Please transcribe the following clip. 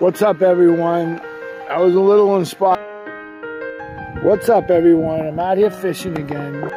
What's up, everyone? I was a little inspired. What's up, everyone? I'm out here fishing again.